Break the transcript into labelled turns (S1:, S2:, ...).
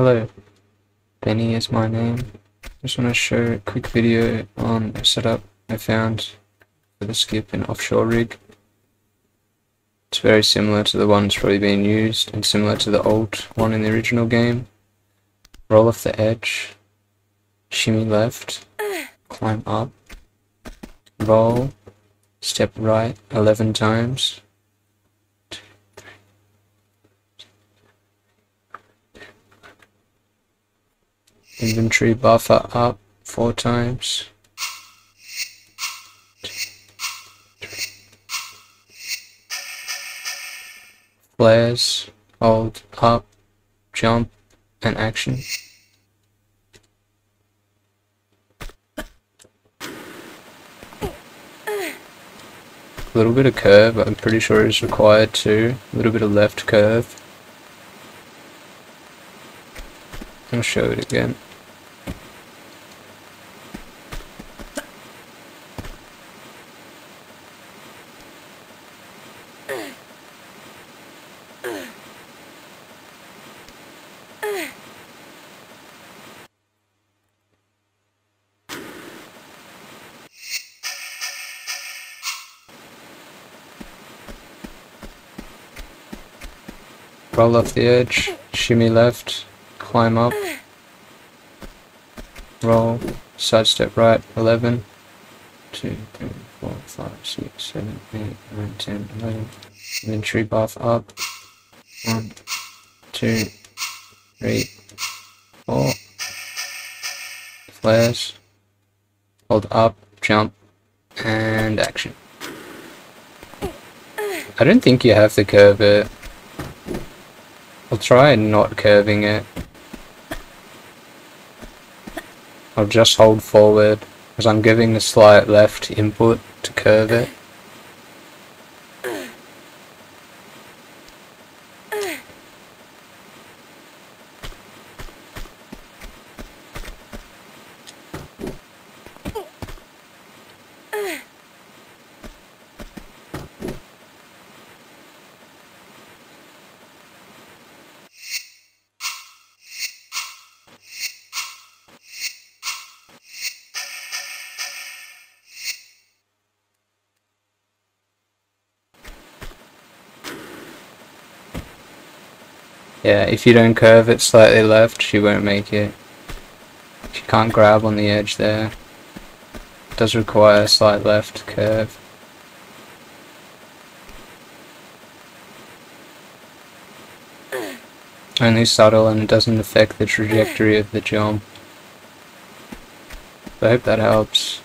S1: Hello, Beni is my name. Just want to show a quick video on a setup I found for the skip and offshore rig. It's very similar to the one that's probably being used and similar to the old one in the original game. Roll off the edge, shimmy left, climb up, roll, step right 11 times, Inventory buffer up four times. Flares, hold up, jump, and action. A little bit of curve, I'm pretty sure is required too. A little bit of left curve. I'll show it again. Roll off the edge, shimmy left, climb up, roll, sidestep right, 11, 2, 3, 4, 5, 6, 7, 8, 9, 10, 11, inventory buff up, 1, 2, 3, 4, flares, hold up, jump, and action. I don't think you have to curve it. I'll try not curving it. I'll just hold forward as I'm giving the slight left input to curve it. Yeah, if you don't curve it slightly left, she won't make it. She can't grab on the edge there. It does require a slight left curve. Only subtle and it doesn't affect the trajectory of the jump. I hope that helps.